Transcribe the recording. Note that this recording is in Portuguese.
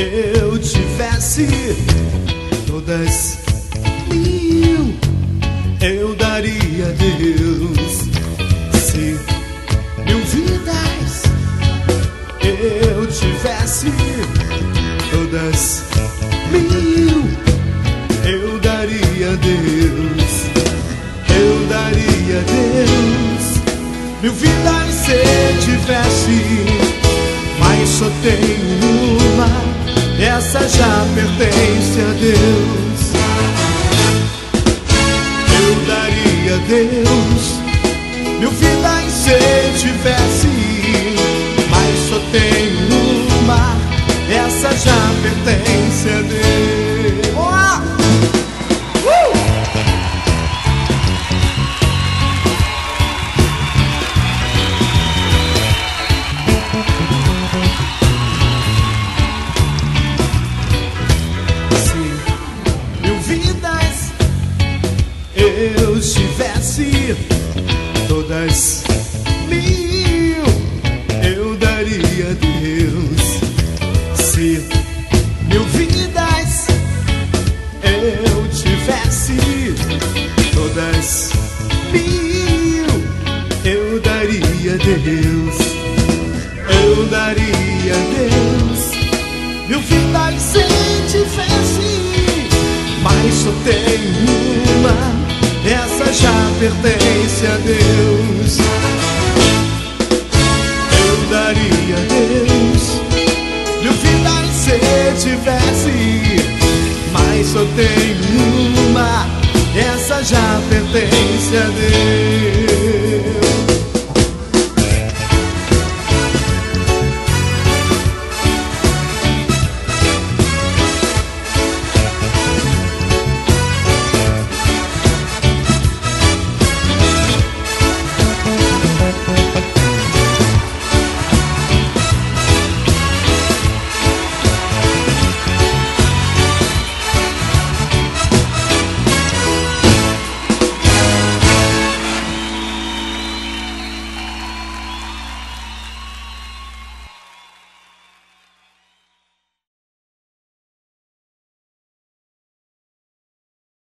eu tivesse todas mil, eu daria a Deus. Se mil vidas eu tivesse todas mil, eu daria a Deus, eu daria a Deus. Mil vidas se tivesse mas só tenho essa já pertence a Deus. Eu daria a Deus mil vidas se tivesse, eu tivesse todas mil, eu daria a Deus. Se mil vidas eu tivesse todas mil, eu daria a Deus. Eu daria a Deus. Mil vidas se tivesse, mas só tenho pertence a Deus. Eu daria a Deus mil vidas se tivesse, mas só tenho uma, essa já pertence a Deus.